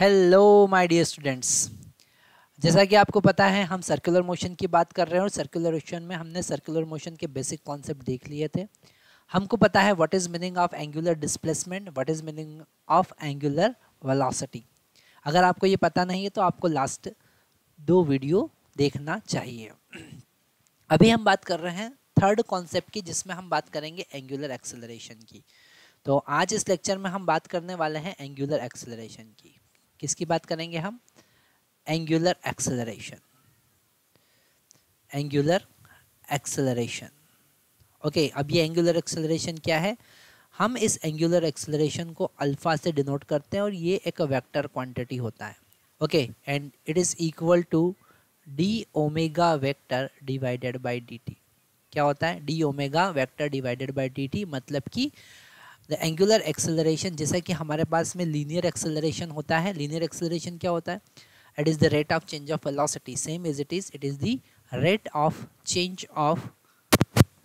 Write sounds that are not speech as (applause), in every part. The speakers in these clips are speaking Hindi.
हेलो माय डियर स्टूडेंट्स जैसा कि आपको पता है, हम सर्कुलर मोशन की बात कर रहे हैं और सर्कुलर मोशन में हमने सर्कुलर मोशन के बेसिक कॉन्सेप्ट देख लिए थे। हमको पता है what is meaning of angular displacement what is meaning of angular velocity अगर आपको ये पता नहीं है तो आपको लास्ट दो वीडियो देखना चाहिए। अभी हम बात कर रहे हैं थर्ड कॉन्सेप्ट की, जिसमें हम बात करेंगे एंगुलर एक्सेलरेशन की। तो आज इस लेक्चर में हम बात करने वाले हैं एंगुलर एक्सेलरेशन की। किसकी बात करेंगे हम? Angular acceleration angular acceleration okay अब ये एंगुलर एक्सेलरेशन क्या है? हम इस एंगुलर एक्सेलरेशन को अल्फ़ा से डिनोट करते हैं और ये एक वेक्टर क्वांटिटी होता है। Okay and it is equal to D omega vector divided by DT क्या होता है? D omega vector divided by D मतलब कि द एंगुलर एक्सेलरेशन जैसा कि हमारे पास में लीनियर एक्सेलरेशन होता है। लीनियर एक्सेलरेशन क्या होता है? It is the rate of change of velocity same as it is it is the rate of change of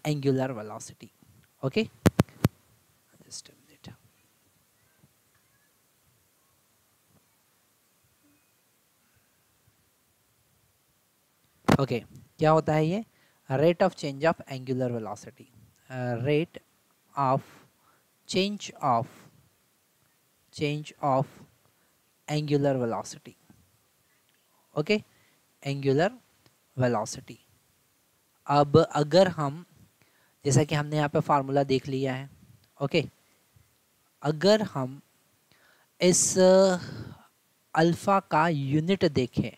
angular velocity okay okay क्या होता है ये? Rate of change of angular velocity rate of change of change of angular velocity. Okay? Angular velocity. अब अगर हम, जैसा कि हमने यहाँ पे फार्मूला देख लिया है ओके अगर हम इस अल्फ़ा का यूनिट देखें,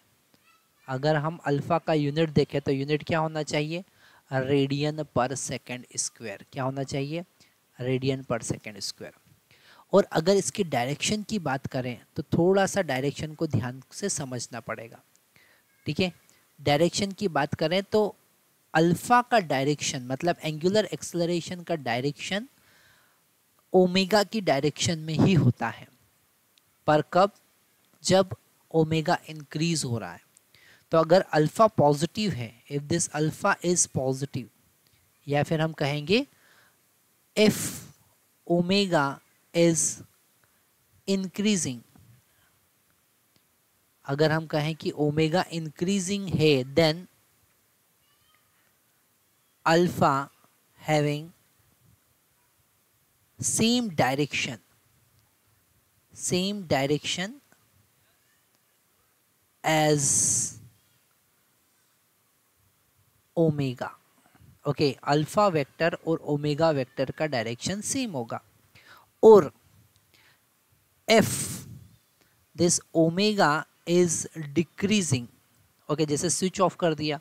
अगर हम अल्फ़ा का यूनिट देखें तो यूनिट क्या होना चाहिए? रेडियन पर सेकंड स्क्वायर क्या होना चाहिए? रेडियन पर सेकेंड स्क्वायर और अगर इसकी डायरेक्शन की बात करें तो थोड़ा सा डायरेक्शन को ध्यान से समझना पड़ेगा। ठीक है? डायरेक्शन की बात करें तो अल्फ़ा का डायरेक्शन मतलब एंगुलर एक्सलरेशन का डायरेक्शन ओमेगा की डायरेक्शन में ही होता है। पर कब? जब ओमेगा इंक्रीज हो रहा है। तो अगर अल्फ़ा पॉजिटिव है if this alpha is positive या फिर हम कहेंगे if omega is increasing. अगर हम कहें कि ओमेगा इंक्रीजिंग है then alpha having same direction same direction as omega okay, alpha vector और ओमेगा वेक्टर का डायरेक्शन सेम होगा। और if, this omega is decreasing. Okay, जैसे स्विच ऑफ़ कर दिया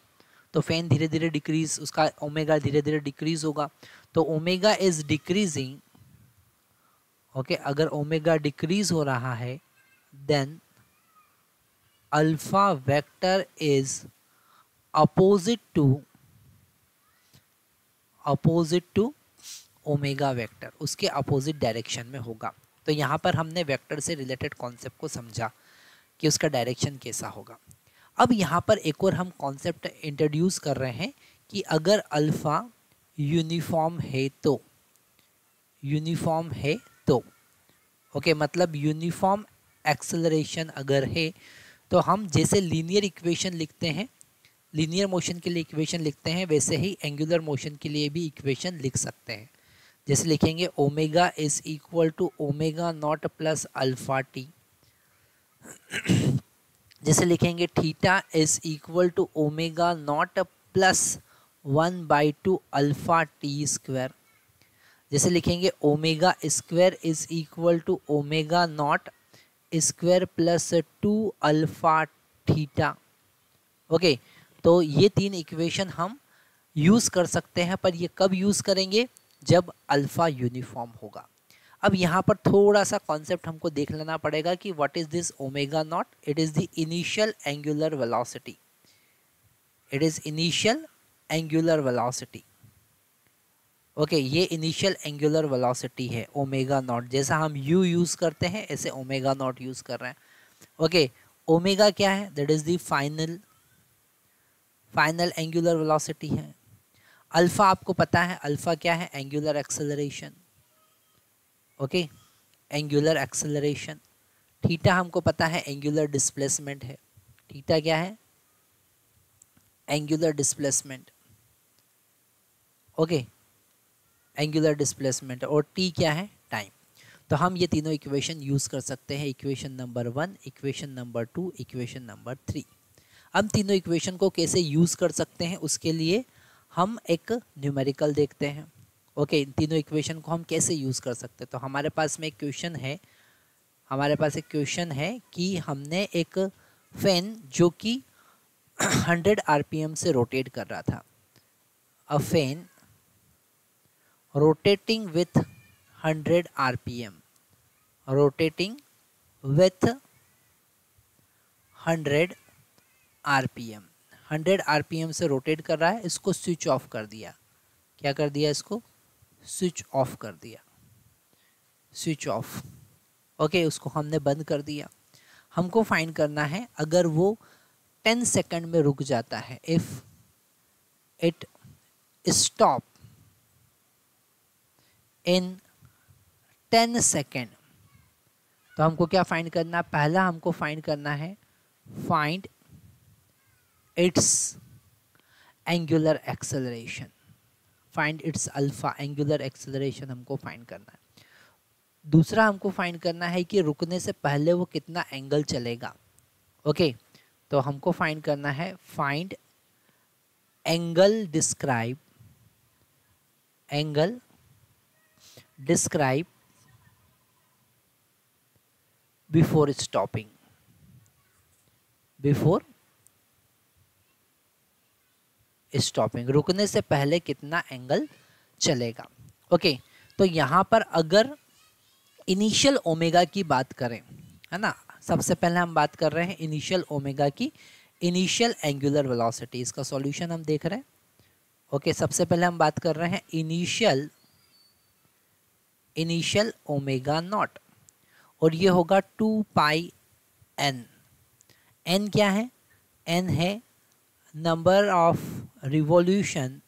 तो फ़ैन धीरे धीरे डिक्रीज, उसका ओमेगा धीरे धीरे डिक्रीज होगा। तो ओमेगा इज़ डिक्रीजिंग। ओके, अगर ओमेगा डिक्रीज हो रहा है then alpha vector is opposite to opposite to omega vector उसके अपोजिट डायरेक्शन में होगा। तो यहाँ पर हमने वेक्टर से रिलेटेड कॉन्सेप्ट को समझा कि उसका डायरेक्शन कैसा होगा। अब यहाँ पर एक और हम कॉन्सेप्ट इंट्रोड्यूस कर रहे हैं कि अगर अल्फ़ा यूनिफॉर्म है तो यूनिफॉर्म है तो ओके मतलब यूनिफॉर्म एक्सेलरेशन अगर है तो हम जैसे लीनियर इक्वेशन लिखते हैं लीनियर मोशन के लिए इक्वेशन लिखते हैं, वैसे ही एंगुलर मोशन के लिए भी इक्वेशन लिख सकते हैं। जैसे लिखेंगे omega is equal to omega naught plus alpha T जैसे लिखेंगे theta is equal to omega naught plus one by two alpha T square जैसे लिखेंगे omega square is equal to omega naught square plus two alpha theta okay तो ये तीन इक्वेशन हम यूज़ कर सकते हैं पर ये कब यूज़ करेंगे? जब अल्फ़ा यूनिफॉर्म होगा। अब यहाँ पर थोड़ा सा कॉन्सेप्ट हमको देख लेना पड़ेगा कि what is this omega naught it is the initial angular velocity it is initial angular velocity okay ये इनिशियल एंगुलर वेलोसिटी है ओमेगा नॉट जैसा हम यू यूज़ करते हैं ऐसे ओमेगा नॉट यूज़ कर रहे हैं। ओके okay, ओमेगा क्या है? That is the final final angular velocity है। अल्फ़ा आपको पता है अल्फ़ा क्या है? Angular acceleration okay angular acceleration theta हमको पता है एंगुलर डिस्प्लेसमेंट है। थीटा क्या है? Angular displacement okay angular displacement और टी क्या है? टाइम तो हम ये तीनों इक्वेशन यूज़ कर सकते हैं। Equation number one equation number two equation number three हम तीनों इक्वेशन को कैसे यूज़ कर सकते हैं, उसके लिए हम एक न्यूमेरिकल देखते हैं। ओके इन तीनों इक्वेशन को हम कैसे यूज़ कर सकते हैं? तो हमारे पास में एक क्वेश्चन है, हमारे पास एक क्वेश्चन है कि हमने एक फ़ैन जो कि (clears throat) 100 आरपीएम से रोटेट कर रहा था। A fan rotating with 100 RPM rotating with 100 RPM. 100 RPM से रोटेट कर रहा है, इसको स्विच ऑफ़ कर दिया। क्या कर दिया इसको? स्विच ऑफ़ कर दिया। Switch off. ओके, उसको हमने बंद कर दिया। हमको फाइंड करना है, अगर वो 10 सेकंड में रुक जाता है, if it stop in 10 second तो हमको क्या फाइंड करना पहला हमको फाइंड करना है, find its angular acceleration find its alpha angular acceleration हमको फाइंड करना है। दूसरा हमको फाइंड करना है कि रुकने से पहले वो कितना एंगल चलेगा। ओके तो हमको फाइंड करना है find angle describe angle describe before stopping before stopping रुकने से पहले कितना एंगल चलेगा। ओके तो यहाँ पर अगर इनिशियल ओमेगा की बात करें, है ना? सबसे पहले हम बात कर रहे हैं इनिशियल ओमेगा की इनिशियल एंगुलर वेलोसिटी इसका सॉल्यूशन हम देख रहे हैं। ओके सबसे पहले हम बात कर रहे हैं इनिशियल इनिशियल ओमेगा नॉट और ये होगा टू पाई एन एन क्या है? एन है नंबर ऑफ़ रिवॉल्यूशन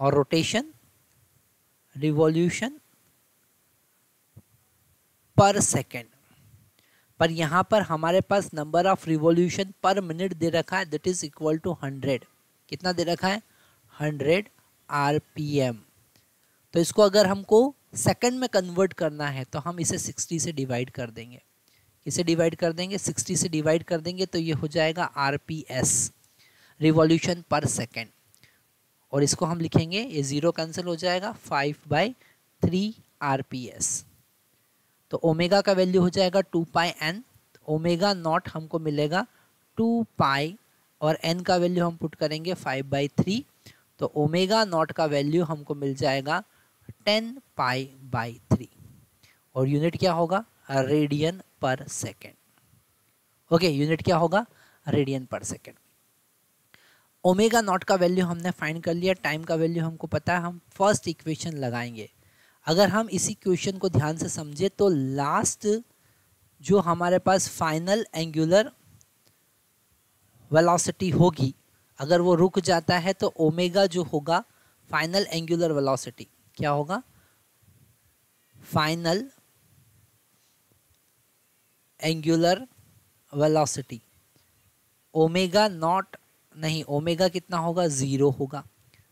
और रोटेशन रिवॉल्यूशन पर सेकेंड पर यहाँ पर हमारे पास number of revolution per minute दे रखा है that is equal to hundred कितना दे रखा है? हंड्रेड आरपीएम तो इसको अगर हमको सेकंड में कन्वर्ट करना है तो हम इसे 60 से डिवाइड कर देंगे। इसे डिवाइड कर देंगे 60 से डिवाइड कर देंगे तो ये हो जाएगा R P S revolution per second और इसको हम लिखेंगे, ये ज़ीरो कैंसिल हो जाएगा five by three R P S तो ओमेगा का वैल्यू हो जाएगा two pi N omega naught हमको मिलेगा टू पाई और एन का वैल्यू हम पुट करेंगे फाइव बाई थ्री तो ओमेगा नॉट का वैल्यू हमको मिल जाएगा टेन पाई बाई थ्री और यूनिट क्या होगा? Radian per second okay unit क्या होगा? Radian per second omega naught का वैल्यू हमने फाइंड कर लिया, टाइम का वैल्यू हमको पता है, हम फ़र्स्ट इक्वेशन लगाएँगे। अगर हम इसी क्वेश्चन को ध्यान से समझे तो लास्ट जो हमारे पास फाइनल एंगुलर वेलोसिटी होगी, अगर वो रुक जाता है तो ओमेगा जो होगा फाइनल एंगुलर वेलोसिटी क्या होगा? Final angular velocity omega naught नहीं ओमेगा कितना होगा? ज़ीरो होगा।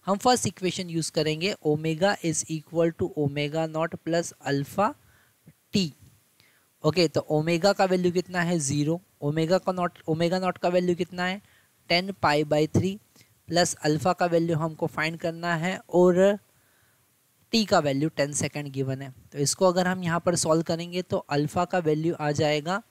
हम फ़र्स्ट इक्वेशन यूज़ करेंगे। Omega is equal to omega naught plus alpha T okay तो ओमेगा का वैल्यू कितना है? ज़ीरो ओमेगा का नॉट ओमेगा नॉट का वैल्यू कितना है? Ten pi by three plus alpha का वैल्यू हमको फाइंड करना है और टी का वैल्यू टेन सेकेंड गिवन है। तो इसको अगर हम यहाँ पर सॉल्व करेंगे तो अल्फ़ा का वैल्यू आ जाएगा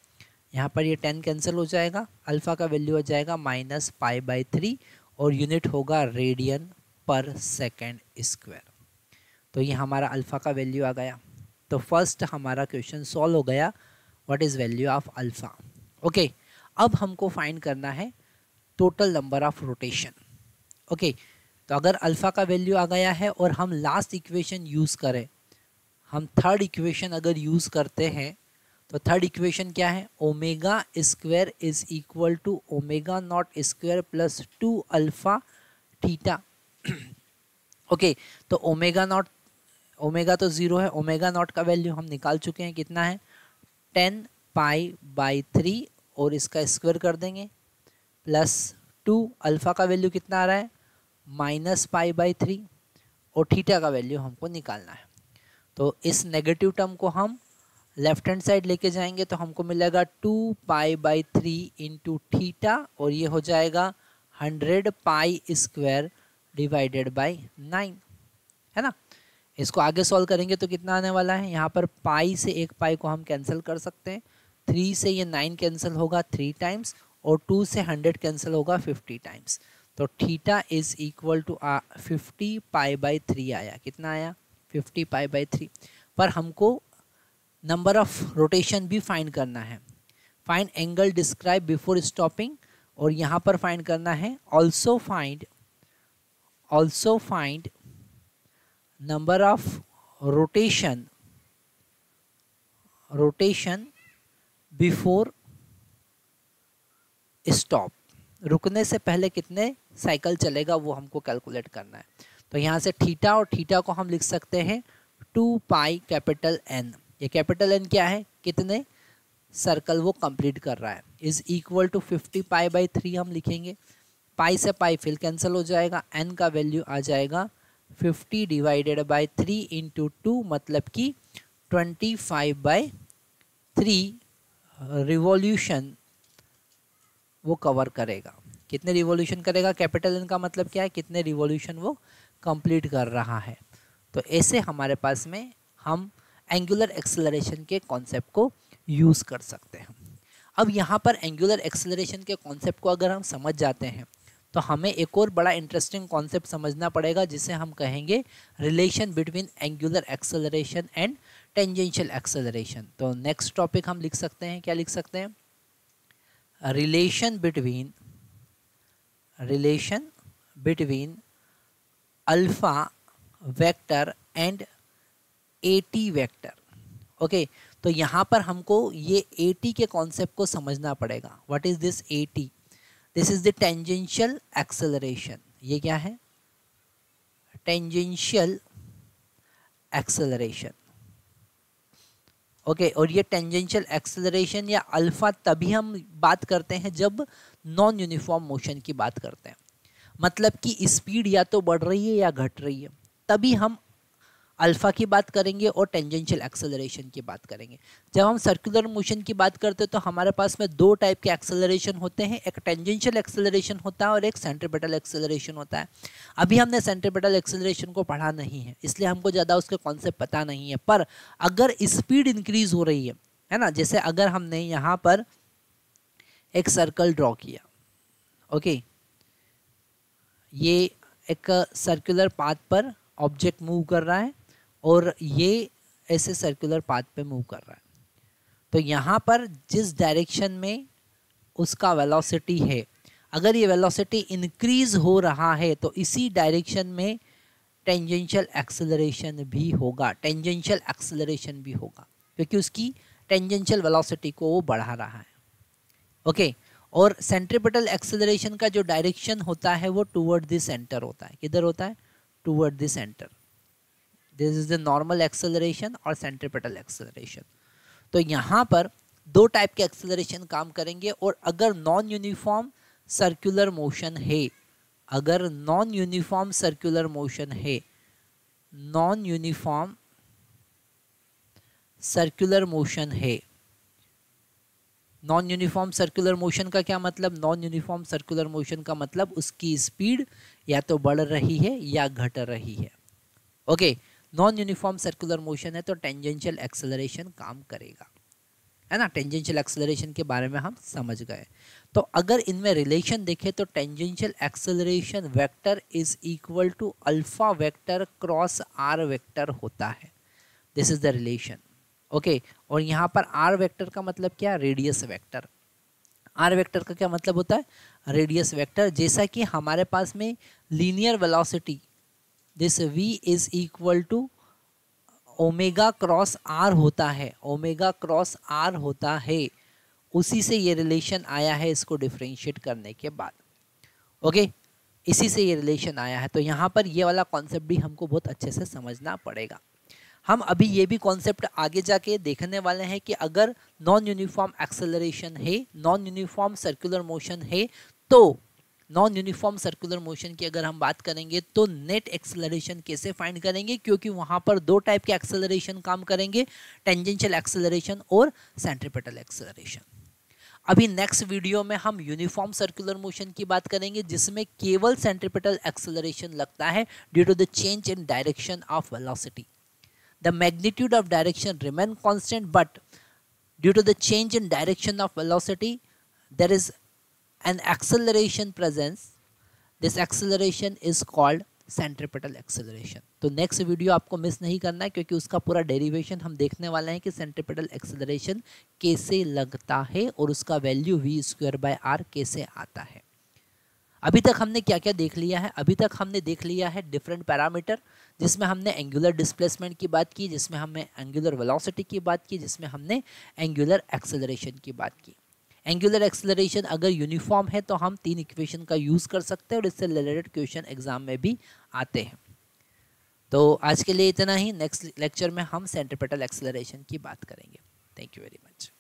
यहाँ पर ये टेन कैंसिल हो जाएगा, अल्फ़ा का वैल्यू आ जाएगा माइनस पाई बाई थ्री और यूनिट होगा रेडियन पर सेकेंड स्क्वायर। तो ये हमारा अल्फ़ा का वैल्यू आ गया। तो फ़र्स्ट हमारा क्वेश्चन सॉल्व हो गया what is value of alpha okay अब हमको फाइंड करना है total number of rotation okay तो अगर अल्फ़ा का वैल्यू आ गया है और हम लास्ट इक्वेशन यूज़ करें, हम थर्ड इक्वेशन अगर यूज़ करते हैं तो थर्ड इक्वेशन क्या है? Omega square is equal to omega naught square plus two alpha theta okay तो ओमेगा नॉट ओमेगा तो ज़ीरो है ओमेगा नॉट का वैल्यू हम निकाल चुके हैं, कितना है? टेन पाई बाई थ्री और इसका स्क्वायर कर देंगे। प्लस टू अल्फ़ा का वैल्यू कितना आ रहा है? माइनस पाई बाई थ्री और थीटा का वैल्यू हमको निकालना है। तो इस नेगेटिव टर्म को हम लेफ़्ट हैंड साइड लेके जाएँगे तो हमको मिलेगा two pi by three into theta और ये हो जाएगा hundred pi square divided by nine, है ना? इसको आगे सॉल्व करेंगे तो कितना आने वाला है? यहाँ पर पाई से एक पाई को हम कैंसिल कर सकते हैं। थ्री से ये नाइन कैंसिल होगा थ्री टाइम्स और टू से हंड्रेड कैंसिल होगा फिफ्टी टाइम्स। तो theta is equal to fifty pi by three आया। कितना आया? Fifty pi by three. पर हमको नंबर ऑफ़ रोटेशन भी फाइंड करना है। Find angle describe before stopping और यहाँ पर फाइंड करना है। Also find also find number of rotation rotation before stop रुकने से पहले कितने साइकिल चलेगा वो हमको कैलकुलेट करना है। तो यहाँ से थीटा और थीटा को हम लिख सकते हैं। टू पाई कैपिटल एन ये कैपिटल एन क्या है? कितने? सर्कल वो कंप्लीट कर रहा है। Is equal to fifty pi by three हम लिखेंगे। पाई से पाई फिल कैंसिल हो जाएगा। एन का वैल्यू आ जाएगा fifty divided by three into two मतलब कि twenty five by three revolution वो कवर करेगा। कितने रिवॉल्यूशन करेगा? कैपिटल एन का मतलब क्या है? कितने रिवॉल्यूशन वो कंप्लीट कर रहा है। तो ऐसे हमारे पास में हम एंगुलर एक्सेलरेशन के कॉन्सेप्ट को यूज़ कर सकते हैं। अब यहाँ पर एंगुलर एक्सेलरेशन के कॉन्सेप्ट को अगर हम समझ जाते हैं तो हमें एक और बड़ा इंटरेस्टिंग कॉन्सेप्ट समझना पड़ेगा, जिसे हम कहेंगे relation between angular acceleration and tangential acceleration तो नेक्स्ट टॉपिक हम लिख सकते हैं, क्या लिख सकते हैं? Relation between relation between alpha vector and A T vector okay तो यहाँ पर हमको ये ए टी के कॉन्सेप्ट को समझना पड़ेगा। What is this A T this is the tangential acceleration ये क्या है? टेंजेंशियल एक्सेलरेशन ओके और ये टेंजेंशियल एक्सेलरेशन या अल्फ़ा तभी हम बात करते हैं जब नॉन यूनिफॉर्म मोशन की बात करते हैं। मतलब कि स्पीड या तो बढ़ रही है या घट रही है। तभी हम अल्फ़ा की बात करेंगे और टेंजेंशियल एक्सेलरेशन की बात करेंगे। जब हम सर्कुलर मोशन की बात करते हैं तो हमारे पास में दो टाइप के एक्सेलरेशन होते हैं। एक टेंजेंशियल एक्सेलरेशन होता है और एक सेंट्रीपेटल एक्सेलरेशन होता है। अभी हमने सेंट्रीपेटल एक्सेलरेशन को पढ़ा नहीं है, इसलिए हमको ज़्यादा उसके कॉन्सेप्ट पता नहीं है। पर अगर स्पीड इंक्रीज हो रही है है ना? जैसे अगर हमने यहाँ पर एक सर्कल ड्रॉ किया ओके ये एक सर्कुलर पाथ पर ऑब्जेक्ट मूव कर रहा है और ये ऐसे सर्कुलर पाथ पे मूव कर रहा है। तो यहाँ पर जिस डायरेक्शन में उसका वेलोसिटी है, अगर ये वेलोसिटी इंक्रीज हो रहा है तो इसी डायरेक्शन में टेंजेंशियल एक्सेलरेशन भी होगा टेंजेंशियल एक्सेलरेशन भी होगा, क्योंकि उसकी टेंजेंशियल वेलोसिटी को वो बढ़ा रहा है। ओके और सेंट्रिपिटल एक्सेलरेशन का जो डायरेक्शन होता है, वो टूवर्ड द सेंटर होता है। किधर होता है? Toward the centre this is the normal acceleration और सेंट्रिपेटल एक्सेलरेशन तो यहाँ पर दो टाइप के एक्सेलरेशन काम करेंगे और अगर नॉन यूनिफॉर्म सर्कुलर मोशन है अगर नॉन यूनिफॉर्म सर्कुलर मोशन है नॉन यूनिफॉर्म सर्कुलर मोशन है. नॉन यूनिफॉर्म सर्कुलर मोशन का क्या मतलब? नॉन यूनिफॉर्म सर्कुलर मोशन का मतलब उसकी स्पीड या तो बढ़ रही है या घट रही है. Okay okay, non uniform circular motion है तो टेंजेंशियल एक्सेलरेशन काम करेगा। है ना? टेंजेंशियल एक्सेलरेशन के बारे में हम समझ गए। तो अगर इनमें रिलेशन देखें तो tangential acceleration vector is equal to alpha vector cross R vector होता है। This is the relation okay और यहाँ पर आर वेक्टर का मतलब क्या रेडियस वेक्टर आर वेक्टर का क्या मतलब होता है? रेडियस वेक्टर जैसा कि हमारे पास में linear velocity this v is equal to omega cross R होता है। ओमेगा क्रॉस आर होता है। उसी से ये रिलेशन आया है इसको डिफ्रेंशिएट करने के बाद। Okay okay? इसी से ये रिलेशन आया है। तो यहाँ पर ये वाला कॉन्सेप्ट भी हमको बहुत अच्छे से समझना पड़ेगा। हम अभी ये भी कॉन्सेप्ट आगे जाके देखने वाले हैं कि अगर नॉन यूनिफॉर्म एक्सेलरेशन है नॉन यूनिफॉर्म सर्कुलर मोशन है तो नॉन यूनिफॉर्म सर्कुलर मोशन की अगर हम बात करेंगे तो नेट एक्सेलरेशन कैसे फाइंड करेंगे? क्योंकि वहाँ पर दो टाइप के एक्सेलरेशन काम करेंगे टेंजेंशियल एक्सेलरेशन और सेंट्रीपेटल एक्सेलरेशन अभी नेक्स्ट वीडियो में हम यूनिफॉर्म सर्कुलर मोशन की बात करेंगे, जिसमें केवल सेंट्रीपेटल एक्सेलरेशन लगता है due to the change in direction of velocity the magnitude of direction remain constant, but due to the change in direction of velocity, there is an acceleration presence, this acceleration is called centripetal acceleration तो नेक्स्ट वीडियो आपको मिस नहीं करना है, क्योंकि उसका पूरा डेरिवेशन हम देखने वाले हैं कि सेंट्रीपेटल एक्सेलरेशन कैसे लगता है और उसका value V square by R कैसे आता है। अभी तक हमने क्या क्या देख लिया है? अभी तक हमने देख लिया है डिफरेंट पैरामीटर जिसमें हमने एंगुलर डिस्प्लेसमेंट की बात की, जिसमें हमने एंगुलर वेलोसिटी की बात की, जिसमें हमने एंगुलर एक्सेलरेशन की बात की। एंगुलर एक्सेलरेशन अगर यूनिफॉर्म है तो हम तीन इक्वेशन का यूज़ कर सकते हैं और इससे रिलेटेड क्वेश्चन एग्ज़ाम में भी आते हैं। तो आज के लिए इतना ही। नेक्स्ट लेक्चर में हम सेंट्रीपेटल एक्सलरेशन की बात करेंगे। Thank you very much